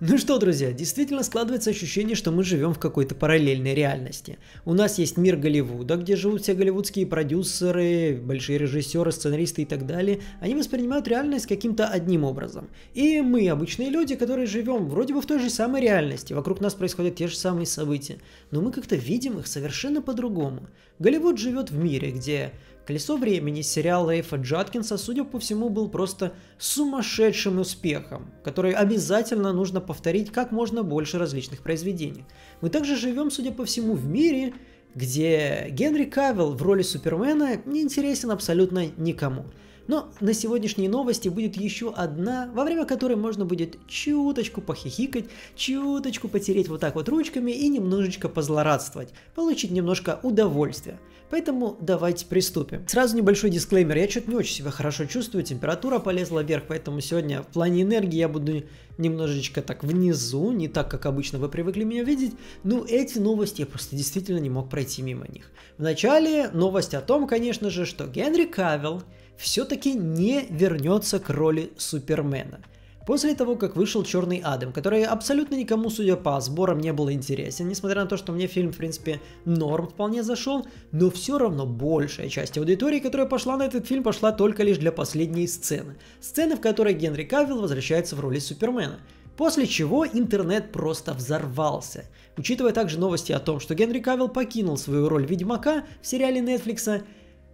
Ну что, друзья, действительно складывается ощущение, что мы живем в какой-то параллельной реальности. У нас есть мир Голливуда, где живут все голливудские продюсеры, большие режиссеры, сценаристы и так далее. Они воспринимают реальность каким-то одним образом. И мы, обычные люди, которые живем вроде бы в той же самой реальности, вокруг нас происходят те же самые события, но мы как-то видим их совершенно по-другому. Голливуд живет в мире, где «Колесо времени» сериал Рейфа Джаткинса, судя по всему, был просто сумасшедшим успехом, который обязательно нужно повторить как можно больше различных произведений. Мы также живем, судя по всему, в мире, где Генри Кавилл в роли Супермена не интересен абсолютно никому. Но на сегодняшней новости будет еще одна, во время которой можно будет чуточку похихикать, чуточку потереть вот так вот ручками и немножечко позлорадствовать, получить немножко удовольствия. Поэтому давайте приступим. Сразу небольшой дисклеймер, я что-то не очень себя хорошо чувствую, температура полезла вверх, поэтому сегодня в плане энергии я буду немножечко так внизу, не так, как обычно вы привыкли меня видеть, но эти новости я просто действительно не мог пройти мимо них. Вначале новость о том, конечно же, что Генри Кавилл все-таки не вернется к роли Супермена. После того, как вышел Черный Адам, который абсолютно никому, судя по сборам, не был интересен, несмотря на то, что мне фильм, в принципе, норм вполне зашел, но все равно большая часть аудитории, которая пошла на этот фильм, пошла только лишь для последней сцены. Сцены, в которой Генри Кавилл возвращается в роли Супермена. После чего интернет просто взорвался. Учитывая также новости о том, что Генри Кавилл покинул свою роль Ведьмака в сериале Netflix,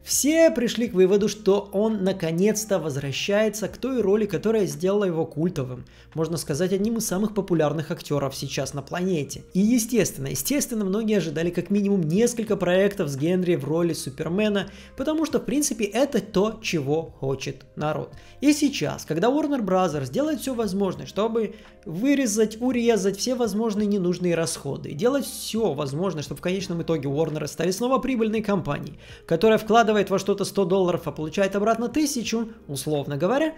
все пришли к выводу, что он наконец-то возвращается к той роли, которая сделала его культовым. Можно сказать, одним из самых популярных актеров сейчас на планете. И естественно, естественно, многие ожидали как минимум несколько проектов с Генри в роли Супермена, потому что, в принципе, это то, чего хочет народ. И сейчас, когда Warner Bros. делает все возможное, чтобы вырезать, урезать все возможные ненужные расходы, делать все возможное, чтобы в конечном итоге Warner стали снова прибыльной компанией, которая вкладывает вкладывает во что-то 100 долларов, а получает обратно 1000, условно говоря,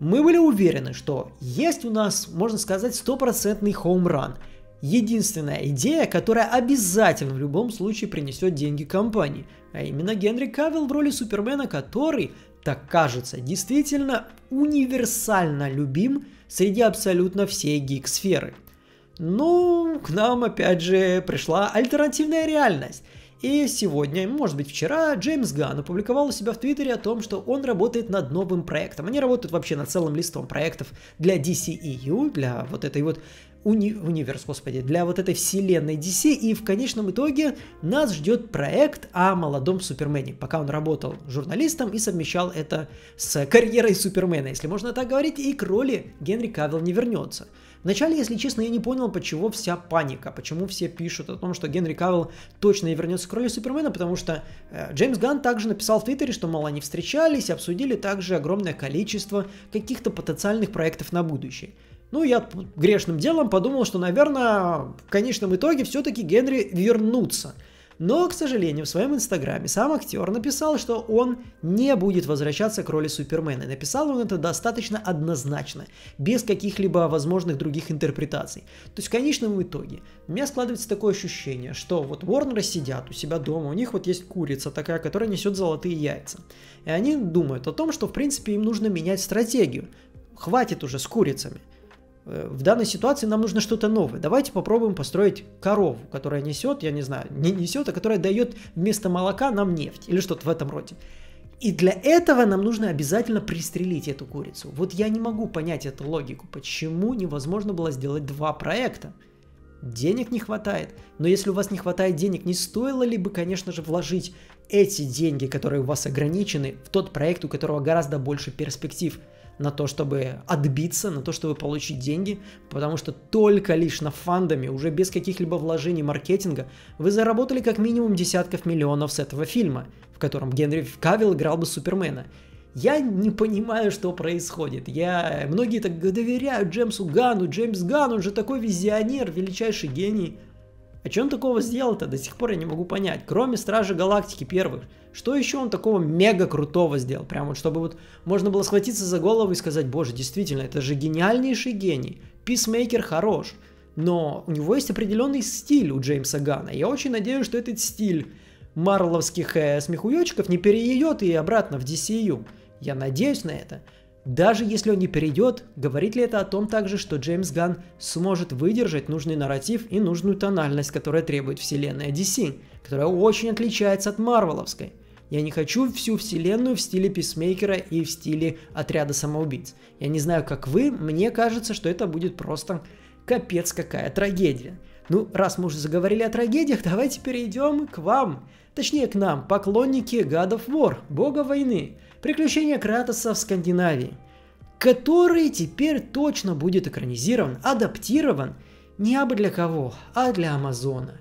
мы были уверены, что есть у нас, можно сказать, стопроцентный хоумран. Единственная идея, которая обязательно в любом случае принесет деньги компании, а именно Генри Кавилл в роли Супермена, который, так кажется, действительно универсально любим среди абсолютно всей гик-сферы. Но к нам опять же пришла альтернативная реальность. И сегодня, может быть вчера, Джеймс Ганн опубликовал у себя в Твиттере о том, что он работает над новым проектом. Они работают вообще над целым листом проектов для DCEU, для вот этой вот уни универс, господи, для вот этой вселенной DC, и в конечном итоге нас ждет проект о молодом Супермене, пока он работал журналистом и совмещал это с карьерой Супермена, если можно так говорить, и к роли Генри Кавилл не вернется. Вначале, если честно, я не понял, почему вся паника, почему все пишут о том, что Генри Кавилл точно не вернется к роли Супермена, потому что э, Джеймс Ганн также написал в Твиттере, что, мол, они встречались обсудили также огромное количество каких-то потенциальных проектов на будущее. Ну, я грешным делом подумал, что, наверное, в конечном итоге все-таки Генри вернутся – но, к сожалению, в своем инстаграме сам актер написал, что он не будет возвращаться к роли Супермена. И написал он это достаточно однозначно, без каких-либо возможных других интерпретаций. То есть в конечном итоге у меня складывается такое ощущение, что вот Warner сидят у себя дома, у них вот есть курица такая, которая несет золотые яйца. И они думают о том, что в принципе им нужно менять стратегию. Хватит уже с курицами. Э, в данной ситуации нам нужно что-то новое. Давайте попробуем построить корову, которая несет, я не знаю, не несет, а которая дает вместо молока нам нефть или что-то в этом роде. И для этого нам нужно обязательно пристрелить эту курицу. Вот я не могу понять эту логику, почему невозможно было сделать два проекта. Денег не хватает. Но если у вас не хватает денег, не стоило ли бы, конечно же, вложить эти деньги, которые у вас ограничены, в тот проект, у которого гораздо больше перспектив – на то, чтобы отбиться, на то, чтобы получить деньги, потому что только лишь на фандами, уже без каких-либо вложений маркетинга, вы заработали как минимум десятков миллионов с этого фильма, в котором Генри Кавилл играл бы Супермена. Я не понимаю, что происходит. Я... Многие так доверяют Джеймсу Гану. Джеймс Ган, он же такой визионер, величайший гений. А что он такого сделал-то, до сих пор я не могу понять. Кроме Стражи Галактики первых. Что еще он такого мега крутого сделал? Прям вот, чтобы вот можно было схватиться за голову и сказать, боже, действительно, это же гениальнейший гений. Писмейкер хорош. Но у него есть определенный стиль у Джеймса Гана. Я очень надеюсь, что этот стиль марловских э, смехуёчков не переедет и обратно в DCU. Я надеюсь на это. Даже если он не перейдет, говорит ли это о том также, что Джеймс Ган сможет выдержать нужный нарратив и нужную тональность, которая требует вселенная DC, которая очень отличается от Марвеловской? Я не хочу всю вселенную в стиле Писмейкера и в стиле Отряда самоубийц. Я не знаю, как вы, мне кажется, что это будет просто капец какая трагедия. Ну, раз мы уже заговорили о трагедиях, давайте перейдем к вам. Точнее, к нам, поклонники God of War, бога войны. Приключения Кратоса в Скандинавии. Который теперь точно будет экранизирован, адаптирован не абы для кого, а для Амазона.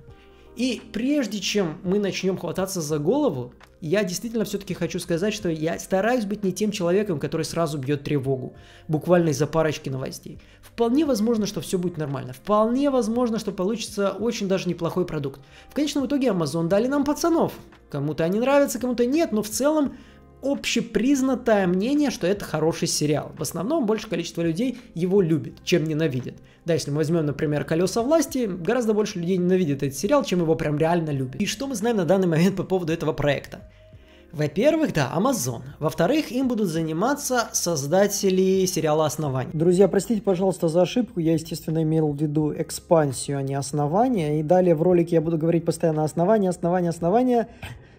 И прежде чем мы начнем хвататься за голову, я действительно все-таки хочу сказать, что я стараюсь быть не тем человеком, который сразу бьет тревогу, буквально из-за парочки новостей. Вполне возможно, что все будет нормально. Вполне возможно, что получится очень даже неплохой продукт. В конечном итоге Amazon дали нам пацанов. Кому-то они нравятся, кому-то нет, но в целом общепризнатое мнение, что это хороший сериал. В основном большее количество людей его любит, чем ненавидит. Да, если мы возьмем, например, «Колеса власти», гораздо больше людей ненавидит этот сериал, чем его прям реально любят. И что мы знаем на данный момент по поводу этого проекта? Во-первых, да, Amazon. Во-вторых, им будут заниматься создатели сериала «Основание». Друзья, простите, пожалуйста, за ошибку. Я, естественно, имел в виду экспансию, а не основание. И далее в ролике я буду говорить постоянно «основание», «основание», «основание»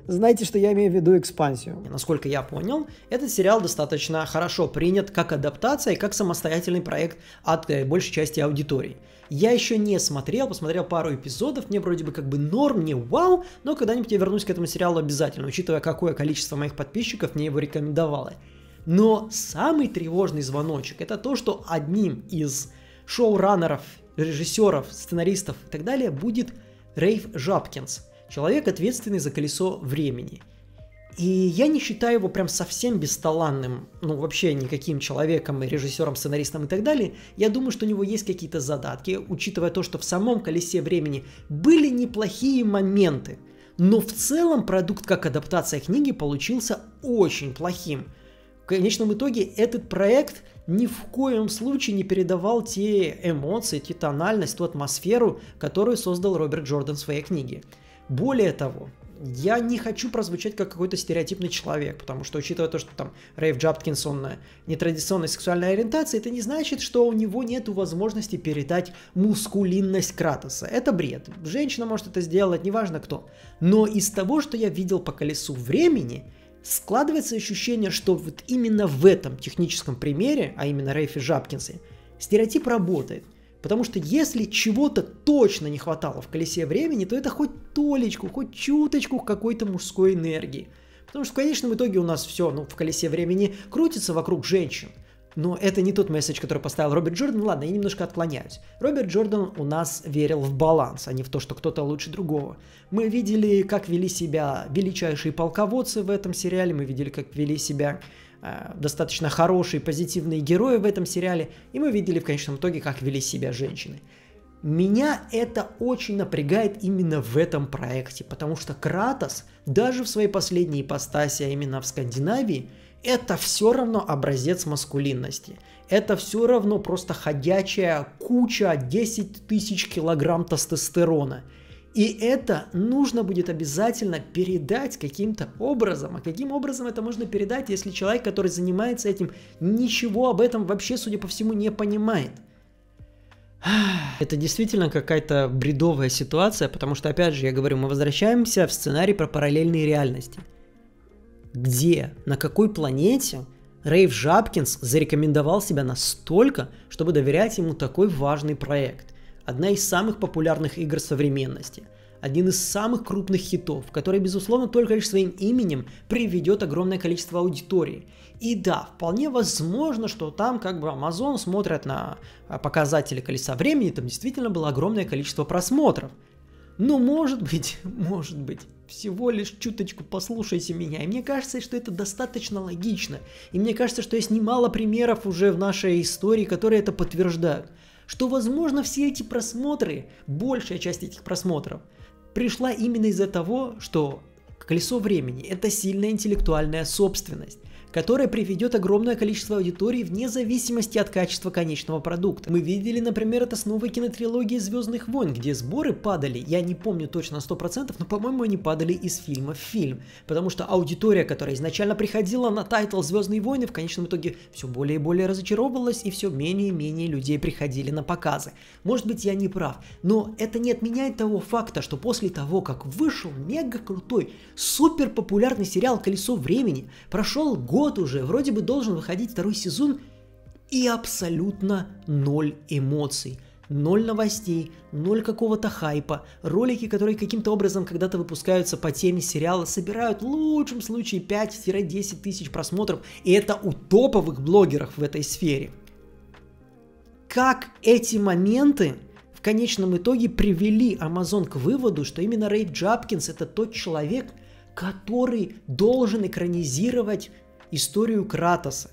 знайте, что я имею в виду экспансию. Насколько я понял, этот сериал достаточно хорошо принят как адаптация и как самостоятельный проект от э, большей части аудитории. Я еще не смотрел, посмотрел пару эпизодов, мне вроде бы как бы норм, не вау, но когда-нибудь я вернусь к этому сериалу обязательно, учитывая, какое количество моих подписчиков мне его рекомендовало. Но самый тревожный звоночек это то, что одним из шоураннеров, режиссеров, сценаристов и так далее будет Рейв Жапкинс – Человек, ответственный за колесо времени. И я не считаю его прям совсем бесталанным, ну вообще никаким человеком, режиссером, сценаристом и так далее. Я думаю, что у него есть какие-то задатки, учитывая то, что в самом колесе времени были неплохие моменты. Но в целом продукт как адаптация книги получился очень плохим. В конечном итоге этот проект ни в коем случае не передавал те эмоции, те тональность, ту атмосферу, которую создал Роберт Джордан в своей книге. Более того, я не хочу прозвучать как какой-то стереотипный человек, потому что, учитывая то, что там Рейв Джапкинс, он нетрадиционной сексуальной ориентации, это не значит, что у него нет возможности передать мускулинность Кратоса. Это бред. Женщина может это сделать, неважно кто. Но из того, что я видел по колесу времени, складывается ощущение, что вот именно в этом техническом примере, а именно Рейфе Жапкинсе, стереотип работает. Потому что если чего-то точно не хватало в колесе времени, то это хоть толечку, хоть чуточку какой-то мужской энергии. Потому что в конечном итоге у нас все ну, в колесе времени крутится вокруг женщин. Но это не тот месседж, который поставил Роберт Джордан. Ладно, я немножко отклоняюсь. Роберт Джордан у нас верил в баланс, а не в то, что кто-то лучше другого. Мы видели, как вели себя величайшие полководцы в этом сериале, мы видели, как вели себя достаточно хорошие, позитивные герои в этом сериале, и мы видели в конечном итоге, как вели себя женщины. Меня это очень напрягает именно в этом проекте, потому что Кратос, даже в своей последней ипостаси, а именно в Скандинавии, это все равно образец маскулинности. Это все равно просто ходячая куча 10 тысяч килограмм тестостерона – и это нужно будет обязательно передать каким-то образом. А каким образом это можно передать, если человек, который занимается этим, ничего об этом вообще, судя по всему, не понимает? Это действительно какая-то бредовая ситуация, потому что, опять же, я говорю, мы возвращаемся в сценарий про параллельные реальности. Где, на какой планете Рейв Жапкинс зарекомендовал себя настолько, чтобы доверять ему такой важный проект? Одна из самых популярных игр современности, один из самых крупных хитов, который, безусловно, только лишь своим именем приведет огромное количество аудитории. И да, вполне возможно, что там как бы Amazon смотрят на а, показатели колеса времени, там действительно было огромное количество просмотров. Но может быть, может быть, всего лишь чуточку послушайте меня. И мне кажется, что это достаточно логично. И мне кажется, что есть немало примеров уже в нашей истории, которые это подтверждают что, возможно, все эти просмотры, большая часть этих просмотров, пришла именно из-за того, что колесо времени – это сильная интеллектуальная собственность. Которая приведет огромное количество аудитории вне зависимости от качества конечного продукта. Мы видели, например, это с новой кинотрилогией «Звездных войн», где сборы падали, я не помню точно 100%, но, по-моему, они падали из фильма в фильм, потому что аудитория, которая изначально приходила на title «Звездные войны», в конечном итоге все более и более разочаровывалась, и все менее и менее людей приходили на показы. Может быть, я не прав, но это не отменяет того факта, что после того, как вышел мега крутой, супер популярный сериал «Колесо времени», прошел год год уже, вроде бы должен выходить второй сезон, и абсолютно ноль эмоций. Ноль новостей, ноль какого-то хайпа. Ролики, которые каким-то образом когда-то выпускаются по теме сериала, собирают в лучшем случае 5-10 тысяч просмотров. И это у топовых блогеров в этой сфере. Как эти моменты в конечном итоге привели Amazon к выводу, что именно Рейв Джапкинс это тот человек, который должен экранизировать историю Кратоса,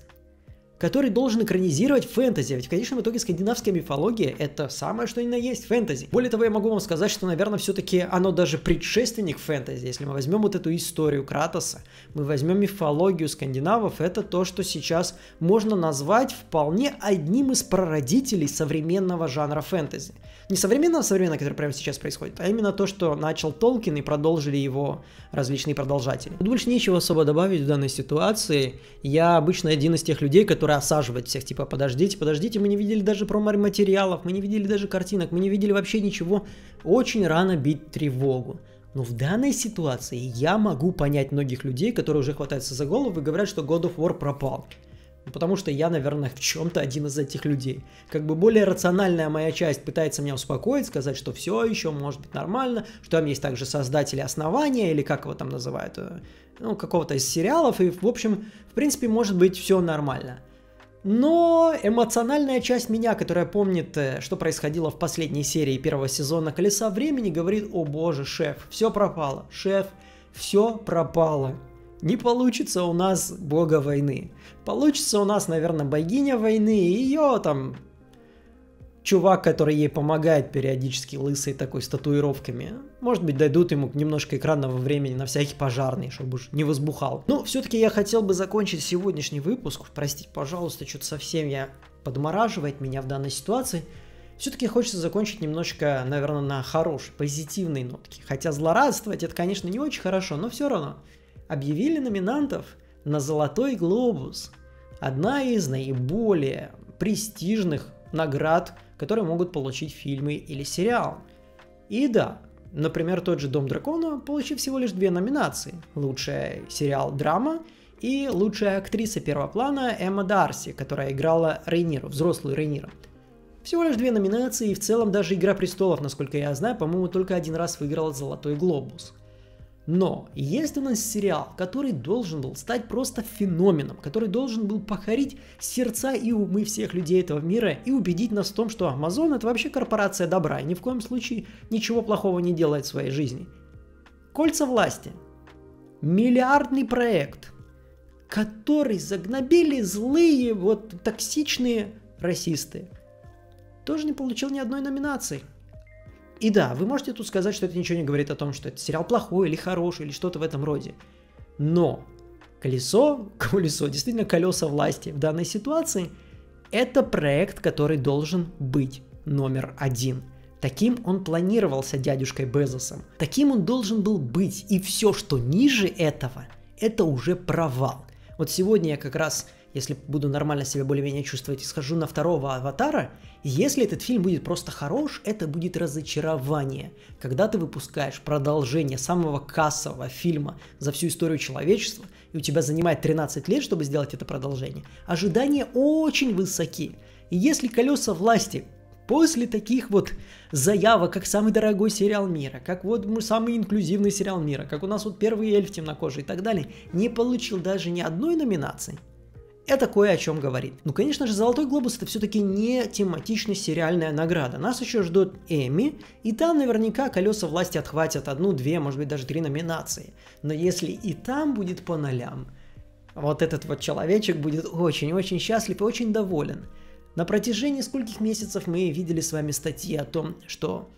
который должен экранизировать фэнтези, ведь в конечном итоге скандинавская мифология это самое что ни на есть фэнтези. Более того, я могу вам сказать, что, наверное, все-таки оно даже предшественник фэнтези. Если мы возьмем вот эту историю Кратоса, мы возьмем мифологию скандинавов, это то, что сейчас можно назвать вполне одним из прародителей современного жанра фэнтези. Не современного современного, который прямо сейчас происходит, а именно то, что начал Толкин и продолжили его различные продолжатели. Тут больше нечего особо добавить в данной ситуации. Я обычно один из тех людей, которые осаживают всех, типа, подождите, подождите, мы не видели даже промо-материалов, мы не видели даже картинок, мы не видели вообще ничего. Очень рано бить тревогу. Но в данной ситуации я могу понять многих людей, которые уже хватаются за голову и говорят, что God of War пропал. Потому что я, наверное, в чем-то один из этих людей. Как бы более рациональная моя часть пытается меня успокоить, сказать, что все еще может быть нормально, что там есть также создатели основания, или как его там называют, э, ну, какого-то из сериалов, и, в общем, в принципе, может быть все нормально. Но эмоциональная часть меня, которая помнит, э, что происходило в последней серии первого сезона «Колеса времени», говорит, о боже, шеф, все пропало, шеф, все пропало не получится у нас бога войны. Получится у нас, наверное, богиня войны и ее там чувак, который ей помогает периодически, лысый такой, с татуировками. Может быть, дойдут ему немножко экранного времени на всякий пожарный, чтобы уж не возбухал. Ну, все-таки я хотел бы закончить сегодняшний выпуск. Простите, пожалуйста, что-то совсем я подмораживает меня в данной ситуации. Все-таки хочется закончить немножко, наверное, на хорошей, позитивной нотке. Хотя злорадствовать это, конечно, не очень хорошо, но все равно объявили номинантов на «Золотой глобус». Одна из наиболее престижных наград, которые могут получить фильмы или сериал. И да, например, тот же «Дом дракона» получил всего лишь две номинации. Лучшая сериал «Драма» и лучшая актриса первого плана Эмма Дарси, которая играла Рейниру, взрослую Рейнира. Всего лишь две номинации, и в целом даже «Игра престолов», насколько я знаю, по-моему, только один раз выиграла «Золотой глобус». Но есть у нас сериал, который должен был стать просто феноменом, который должен был покорить сердца и умы всех людей этого мира и убедить нас в том, что Amazon это вообще корпорация добра и ни в коем случае ничего плохого не делает в своей жизни. Кольца власти. Миллиардный проект, который загнобили злые, вот токсичные расисты. Тоже не получил ни одной номинации. И да, вы можете тут сказать, что это ничего не говорит о том, что это сериал плохой или хороший, или что-то в этом роде. Но колесо, колесо, действительно колеса власти в данной ситуации, это проект, который должен быть номер один. Таким он планировался дядюшкой Безосом. Таким он должен был быть. И все, что ниже этого, это уже провал. Вот сегодня я как раз если буду нормально себя более-менее чувствовать и схожу на второго аватара, если этот фильм будет просто хорош, это будет разочарование. Когда ты выпускаешь продолжение самого кассового фильма за всю историю человечества, и у тебя занимает 13 лет, чтобы сделать это продолжение, ожидания очень высоки. И если колеса власти После таких вот заявок, как самый дорогой сериал мира, как вот самый инклюзивный сериал мира, как у нас вот первый эльф темнокожий и так далее, не получил даже ни одной номинации, это кое о чем говорит. Ну, конечно же, «Золотой глобус» это все-таки не тематично сериальная награда. Нас еще ждут Эми, и там наверняка колеса власти отхватят одну, две, может быть, даже три номинации. Но если и там будет по нолям, вот этот вот человечек будет очень-очень счастлив и очень доволен. На протяжении скольких месяцев мы видели с вами статьи о том, что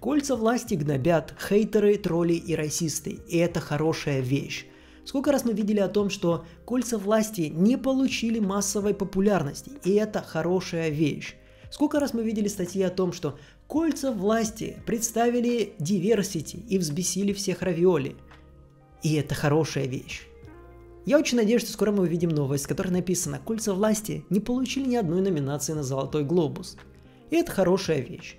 кольца власти гнобят хейтеры, тролли и расисты, и это хорошая вещь. Сколько раз мы видели о том, что кольца власти не получили массовой популярности, и это хорошая вещь. Сколько раз мы видели статьи о том, что кольца власти представили diversity и взбесили всех равиоли. И это хорошая вещь. Я очень надеюсь, что скоро мы увидим новость, в которой написано «Кольца власти не получили ни одной номинации на Золотой Глобус». И это хорошая вещь.